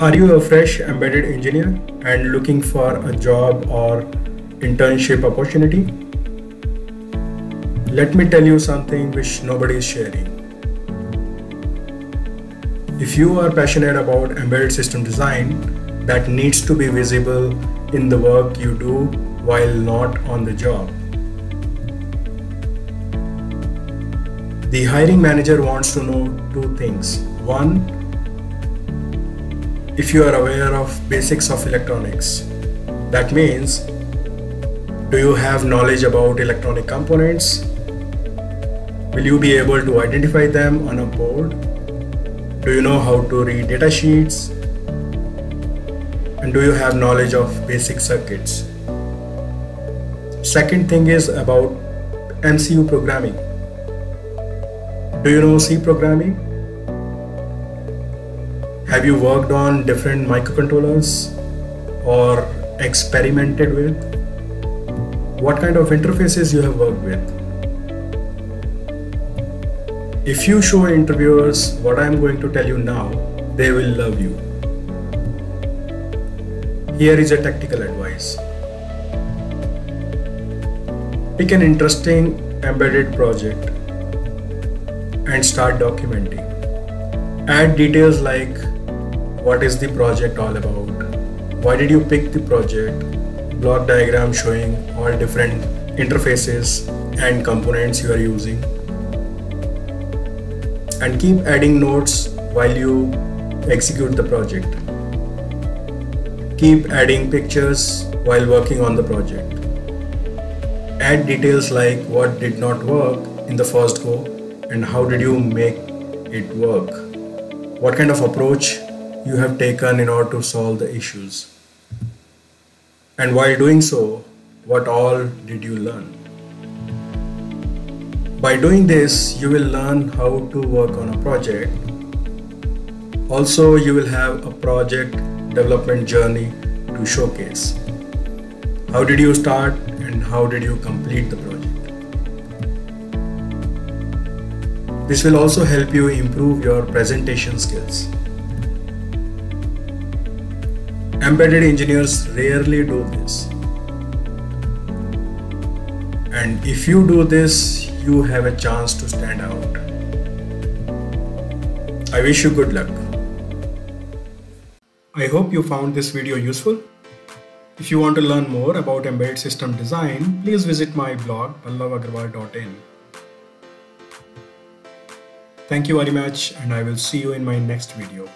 Are you a fresh embedded engineer and looking for a job or internship opportunity? Let me tell you something which nobody is sharing. If you are passionate about embedded system design, that needs to be visible in the work you do while not on the job. The hiring manager wants to know two things. One, if you are aware of basics of electronics. That means, do you have knowledge about electronic components? Will you be able to identify them on a board? Do you know how to read data sheets? And do you have knowledge of basic circuits? Second thing is about MCU programming. Do you know C programming? Have you worked on different microcontrollers or experimented with? What kind of interfaces you have worked with? If you show interviewers what I am going to tell you now, they will love you. Here is a tactical advice. Pick an interesting embedded project and start documenting. Add details like what is the project all about, why did you pick the project, block diagram showing all different interfaces and components you are using, and keep adding notes while you execute the project. Keep adding pictures while working on the project. Add details like what did not work in the first go and how did you make it work? What kind of approach you have taken in order to solve the issues? And while doing so, what all did you learn? By doing this, you will learn how to work on a project. Also, you will have a project development journey to showcase. How did you start and how did you complete the project? This will also help you improve your presentation skills. Embedded engineers rarely do this. And if you do this, you have a chance to stand out. I wish you good luck. I hope you found this video useful. If you want to learn more about embedded system design, please visit my blog pallavaggarwal.in. Thank you very much and I will see you in my next video.